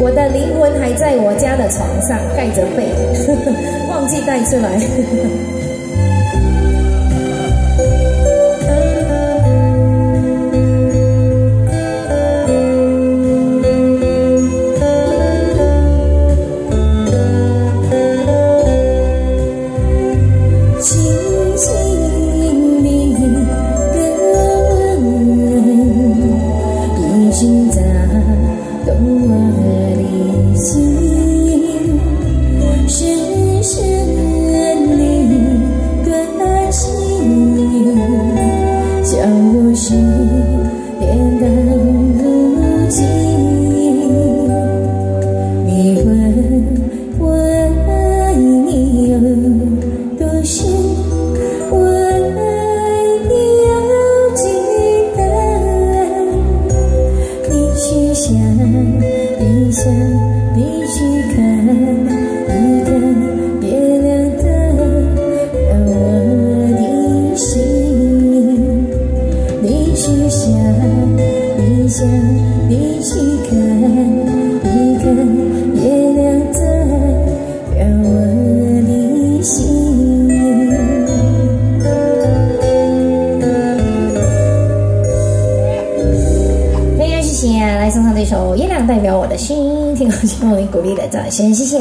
我的灵魂还在我家的床上盖着被，呵呵，忘记带出来，呵呵。是变得如情你问我爱你有多深？我爱你有几分？你去想你想你去看许下一线，一起看一看月亮在遥我的心。非常谢谢，来送上这首《月亮代表我的心》，听我节目里鼓励的掌声，谢谢。